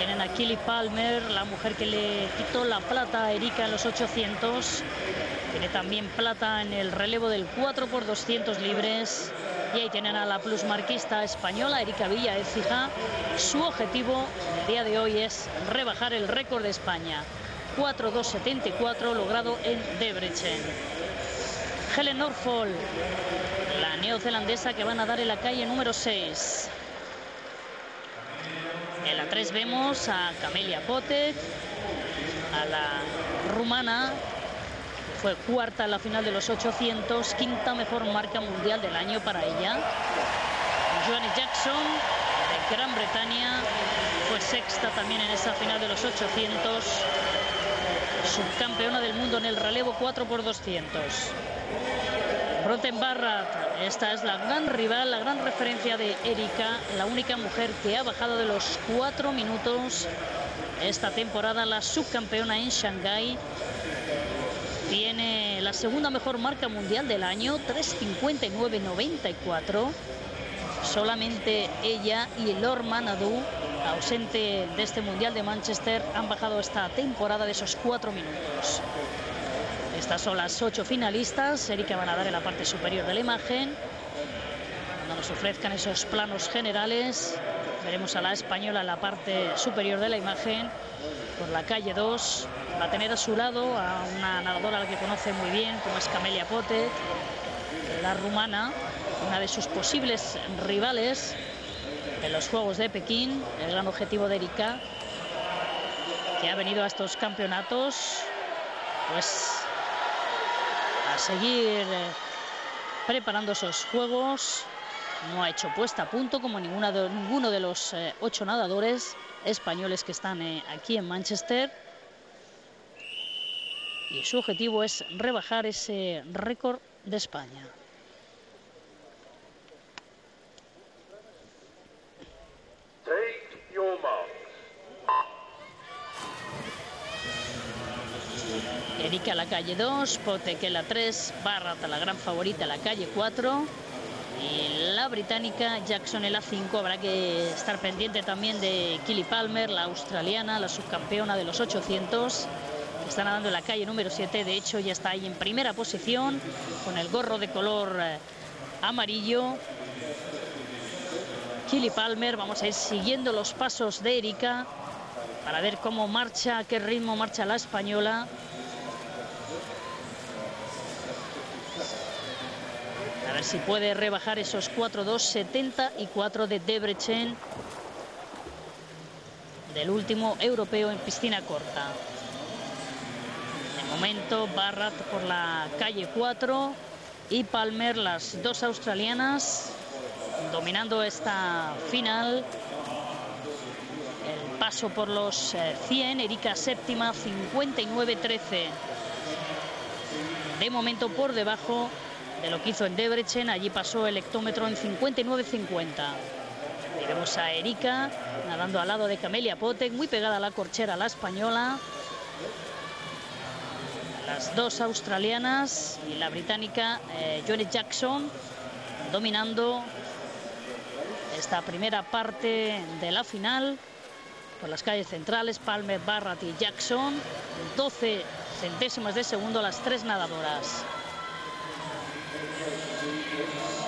tienen a Kili Palmer, la mujer que le quitó la plata a Erika en los 800. Tiene también plata en el relevo del 4 por 200 libres. Y ahí tienen a la plusmarquista española, Erika Villa Écija. Su objetivo el día de hoy es rebajar el récord de España. 4.274 logrado en Debrecen. Helen Norfolk, la neozelandesa que van a dar en la calle número 6. En la 3 vemos a Camelia Potet, a la rumana, fue cuarta en la final de los 800, quinta mejor marca mundial del año para ella. Joanne Jackson, de Gran Bretaña, fue sexta también en esa final de los 800, subcampeona del mundo en el relevo 4 por 200. Roten Barrat, esta es la gran rival, la gran referencia de Erika, la única mujer que ha bajado de los cuatro minutos esta temporada, la subcampeona en Shanghái. Tiene la segunda mejor marca mundial del año, 3.59.94. Solamente ella y Lorma Nadu, ausente de este Mundial de Manchester, han bajado esta temporada de esos cuatro minutos. Estas son las ocho finalistas. Erika van a dar en la parte superior de la imagen. Cuando nos ofrezcan esos planos generales, veremos a la española en la parte superior de la imagen. Por la calle 2 va a tener a su lado a una nadadora a la que conoce muy bien, como es Camelia Pote, la rumana, una de sus posibles rivales en los Juegos de Pekín. El gran objetivo de Erika, que ha venido a estos campeonatos, pues seguir eh, preparando esos juegos. No ha hecho puesta a punto como ninguna de, ninguno de los eh, ocho nadadores españoles que están eh, aquí en Manchester. Y su objetivo es rebajar ese récord de España. Erika la calle 2, Pote la 3, Barrat la gran favorita la calle 4 y la británica Jackson la 5. Habrá que estar pendiente también de Killy Palmer, la australiana, la subcampeona de los 800. está nadando en la calle número 7. De hecho, ya está ahí en primera posición con el gorro de color eh, amarillo. Killy Palmer, vamos a ir siguiendo los pasos de Erika para ver cómo marcha, qué ritmo marcha la española. Si puede rebajar esos 4-2-74 de Debrecen del último europeo en piscina corta. De momento Barrat por la calle 4 y Palmer, las dos australianas, dominando esta final. El paso por los 100, eh, Erika séptima, 59-13. De momento por debajo de lo que hizo en Debrecen. Allí pasó el hectómetro en 59.50. Y vemos a Erika nadando al lado de Camelia Potek, muy pegada a la corchera, la española. Las dos australianas y la británica eh, Jackson dominando esta primera parte de la final por las calles centrales, Palmer, Barrat y Jackson. 12 centésimas de segundo las tres nadadoras.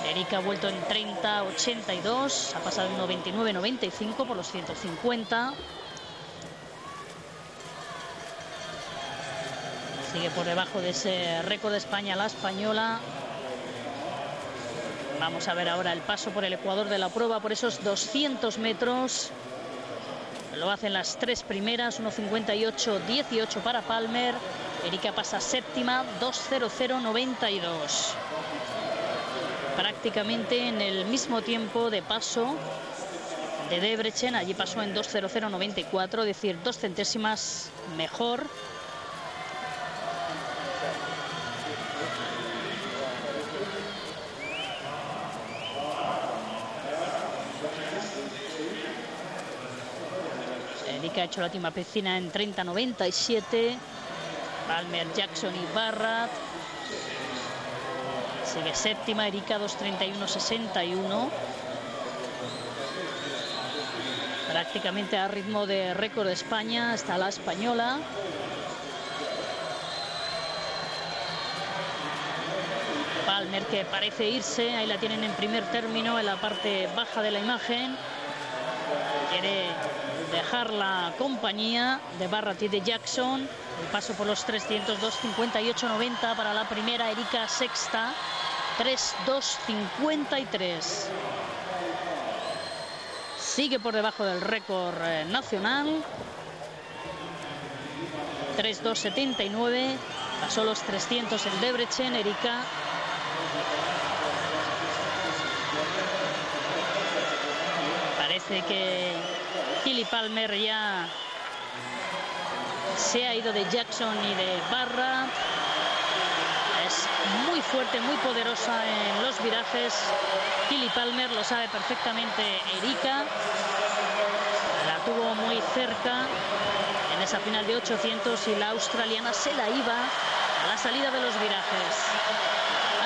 Erika ha vuelto en 30-82, ha pasado en 99-95 por los 150. Sigue por debajo de ese récord de España la española. Vamos a ver ahora el paso por el ecuador de la prueba por esos 200 metros. Lo hacen las tres primeras, 1.58-18 para Palmer. Erika pasa séptima, 2.00-92 prácticamente en el mismo tiempo de paso de Debrecen. Allí pasó en 2.0094, es decir, dos centésimas mejor. Erika ha hecho la última piscina en 30.97. Palmer, Jackson y Barrat Sigue séptima, Erika 2.31.61. prácticamente a ritmo de récord de España. Está la española. Palmer que parece irse, ahí la tienen en primer término en la parte baja de la imagen. Quiere dejar la compañía de Barrat y de Jackson. El paso por los 302, 58, 90 para la primera, Erika sexta, 3, 2, 53. Sigue por debajo del récord eh, nacional. 3, 2, 79. Pasó los 300 en Debrecen, Erika. Parece que Killy Palmer ya se ha ido de Jackson y de Barra. Es muy fuerte, muy poderosa en los virajes. Killy Palmer lo sabe perfectamente Erika. La tuvo muy cerca en esa final de 800 y la australiana se la iba a la salida de los virajes.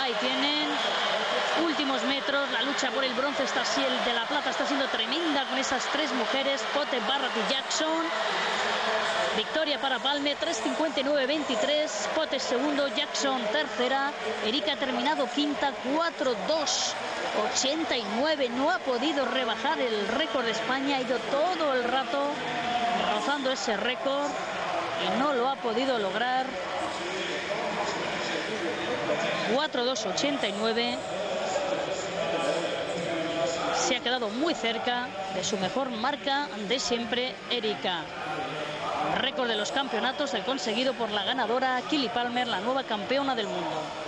Ahí tienen últimos metros, la lucha por el bronce está así, el de la plata está siendo tremenda con esas tres mujeres, Pote, Barrett y Jackson. Victoria para Palme, 3.59-23, Pote segundo, Jackson tercera, Erika ha terminado quinta, 4-2-89, no ha podido rebajar el récord de España, ha ido todo el rato rozando ese récord y no lo ha podido lograr. 4-2-89 se ha quedado muy cerca de su mejor marca de siempre, Erika. Récord de los campeonatos el conseguido por la ganadora Kili Palmer, la nueva campeona del mundo.